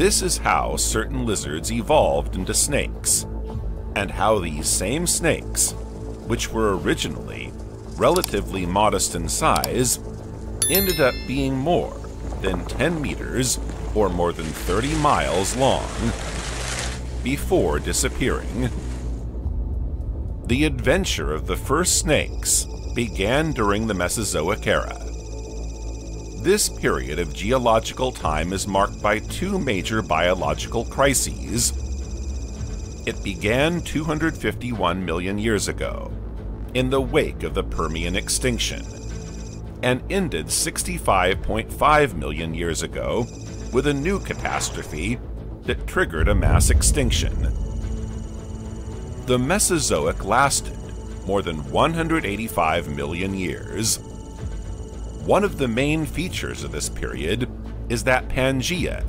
This is how certain lizards evolved into snakes, and how these same snakes, which were originally relatively modest in size, ended up being more than 10 meters or more than 30 miles long before disappearing. The adventure of the first snakes began during the Mesozoic era. This period of geological time is marked by two major biological crises. It began 251 million years ago, in the wake of the Permian extinction, and ended 65.5 million years ago with a new catastrophe that triggered a mass extinction. The Mesozoic lasted more than 185 million years. One of the main features of this period is that Pangaea,